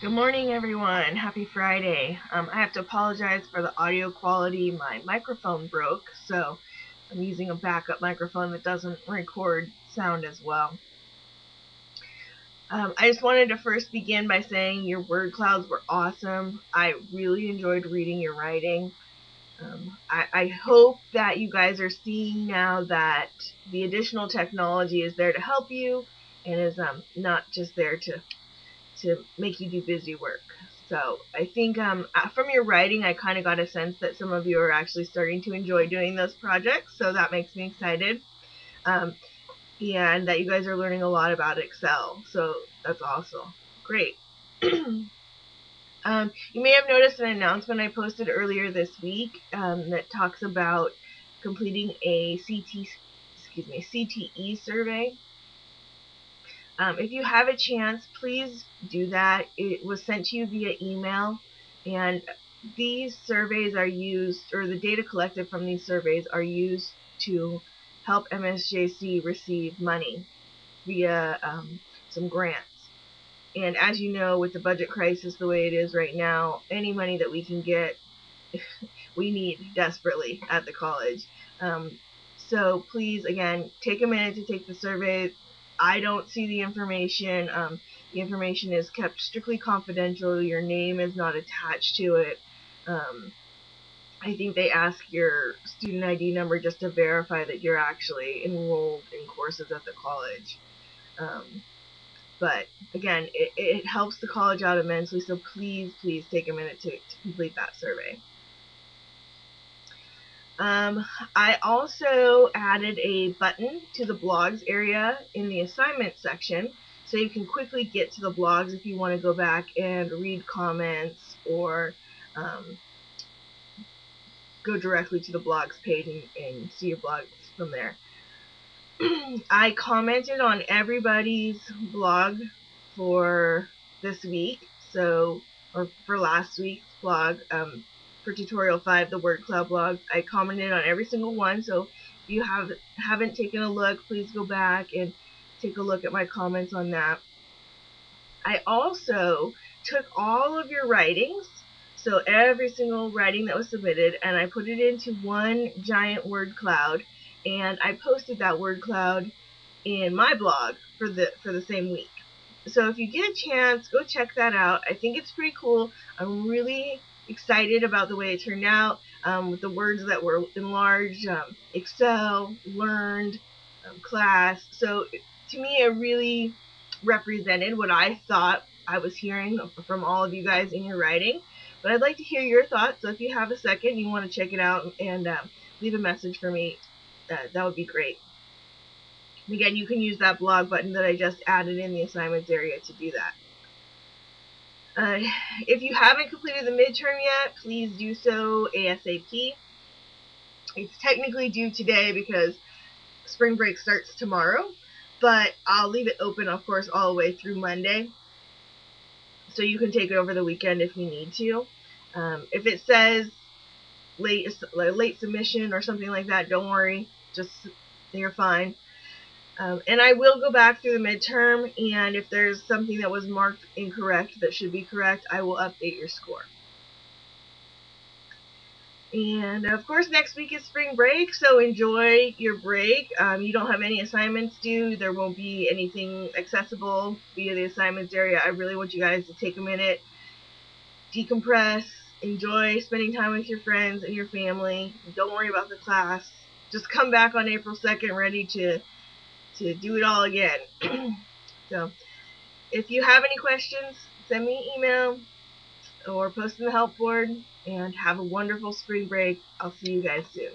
Good morning, everyone. Happy Friday. Um, I have to apologize for the audio quality. My microphone broke, so I'm using a backup microphone that doesn't record sound as well. Um, I just wanted to first begin by saying your word clouds were awesome. I really enjoyed reading your writing. Um, I, I hope that you guys are seeing now that the additional technology is there to help you and is um, not just there to to make you do busy work. So I think um, uh, from your writing, I kind of got a sense that some of you are actually starting to enjoy doing those projects. So that makes me excited. Um, and that you guys are learning a lot about Excel. So that's awesome. Great. um, you may have noticed an announcement I posted earlier this week um, that talks about completing a CT, excuse me, CTE survey. Um, if you have a chance, please do that. It was sent to you via email, and these surveys are used, or the data collected from these surveys are used to help MSJC receive money via um, some grants. And as you know, with the budget crisis the way it is right now, any money that we can get, we need desperately at the college. Um, so please, again, take a minute to take the survey. I don't see the information. Um, the information is kept strictly confidential. Your name is not attached to it. Um, I think they ask your student ID number just to verify that you're actually enrolled in courses at the college. Um, but again, it, it helps the college out immensely, so please, please take a minute to, to complete that survey. Um, I also added a button to the blogs area in the assignment section so you can quickly get to the blogs if you want to go back and read comments or um, go directly to the blogs page and, and see your blogs from there. I commented on everybody's blog for this week, so or for last week's blog. Um, for tutorial 5, the word cloud blog. I commented on every single one, so if you have, haven't taken a look, please go back and take a look at my comments on that. I also took all of your writings, so every single writing that was submitted, and I put it into one giant word cloud, and I posted that word cloud in my blog for the for the same week. So if you get a chance, go check that out. I think it's pretty cool. I'm really excited about the way it turned out um, with the words that were enlarged, um, excel, learned, um, class. So to me, it really represented what I thought I was hearing from all of you guys in your writing. But I'd like to hear your thoughts. So if you have a second, you want to check it out and uh, leave a message for me, uh, that would be great. again, you can use that blog button that I just added in the assignments area to do that. Uh, if you haven't completed the midterm yet, please do so ASAP. It's technically due today because spring break starts tomorrow, but I'll leave it open, of course, all the way through Monday. So you can take it over the weekend if you need to. Um, if it says late late submission or something like that, don't worry. Just you're fine. Um, and I will go back through the midterm, and if there's something that was marked incorrect that should be correct, I will update your score. And of course, next week is spring break, so enjoy your break. Um, you don't have any assignments due. There won't be anything accessible via the assignments area. I really want you guys to take a minute, decompress, enjoy spending time with your friends and your family. Don't worry about the class. Just come back on April 2nd ready to to do it all again. so, if you have any questions, send me an email or post in the help board. And have a wonderful spring break. I'll see you guys soon.